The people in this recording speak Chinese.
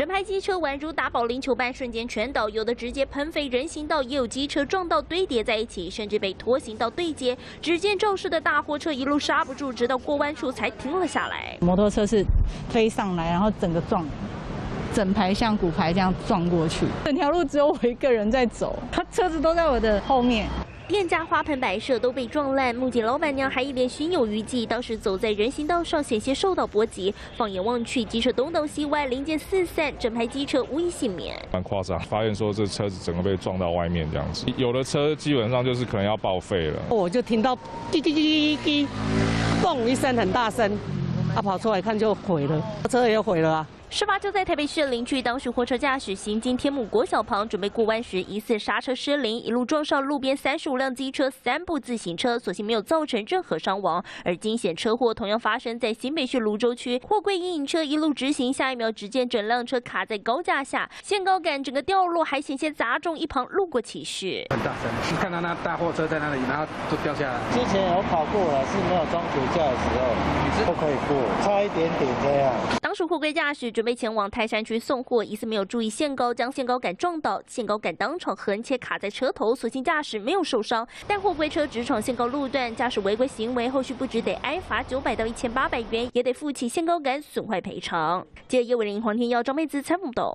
整排机车宛如打保龄球般瞬间全倒，有的直接喷飞人行道，也有机车撞到堆叠在一起，甚至被拖行到对接。只见肇事的大货车一路刹不住，直到过弯处才停了下来。摩托车是飞上来，然后整个撞，整排像骨牌这样撞过去，整条路只有我一个人在走，他车子都在我的后面。店家花盆摆设都被撞烂，目击老板娘还一脸心有余悸。当时走在人行道上，险些受到波及。放眼望去，机车东倒西歪，零件四散，整排机车无一幸免。蛮夸张，发现说这车子整个被撞到外面这样子，有的车基本上就是可能要报废了。我就听到滴滴滴滴滴，嘣一声很大声，啊跑出来看就毁了，车也毁了啊。事发就在台北市林区，当时货车驾驶行经天母国小旁，准备过弯时，疑似刹车失灵，一路撞上路边三十五辆机车、三部自行车，所幸没有造成任何伤亡。而惊险车祸同样发生在新北市泸州区，货柜阴影车一路直行，下一秒只见整辆车卡在高架下，限高杆整个掉落，还险些砸中一旁路过骑士。很大声，看到那大货车在那里，然后都掉下来。之前有跑过了，是没有装铁架的时候，不可以过，差一点点这样。当属货柜驾驶准备前往泰山区送货，疑似没有注意限高，将限高杆撞倒，限高杆当场横切卡在车头，所幸驾驶没有受伤。但货柜车直闯限高路段，驾驶违规行为，后续不止得挨罚九百到一千八百元，也得负起限高杆损坏赔偿。记者叶伟林、黄天耀、张妹子参谋道。